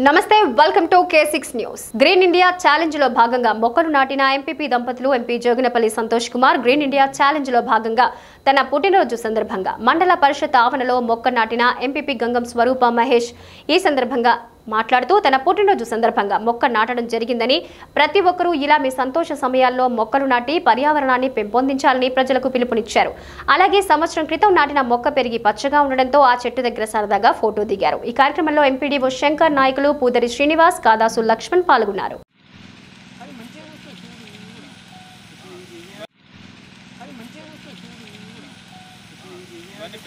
నమస్తే welcome to K six news green India ఛాలెంజ్లో భాగంగా మొక్కలు నాటిన ఎంపీపీ దంపతులు MP Joginapally Santosh Kumar green India ఛాలెంజ్లో భాగంగా తన పుట్టినరోజు సందర్భంగా మండల పరిషత్ ఆవరణలో మొక్క నాటిన ఎంపీపీ గంగం స్వరూప మహేష్ ఈ సందర్భంగా మాట్లాడుతూ తన పుట్టినరోజు సందర్భంగా మొక్క నాటడం జరిగిందని ప్రతి ఒక్కరూ ఇలా మీ సంతోష సమయాల్లో మొక్కలు నాటి పర్యావరణాన్ని పెంపొందించాలని ప్రజలకు పిలుపునిచ్చారు. అలాగే సంవత్సరం క్రితం నాటిన మొక్క పెరిగి పచ్చగా ఉండడంతో ఆ చెట్టు దగ్గర సరదాగా ఫోటో దిగారు. ఈ కార్యక్రమంలో ఎంపీడీఓ శంకర్ నాయకులు పూదరి శ్రీనివాస్ కాదాసు లక్ష్మణ్ పాల్గొన్నారు. మేమైతే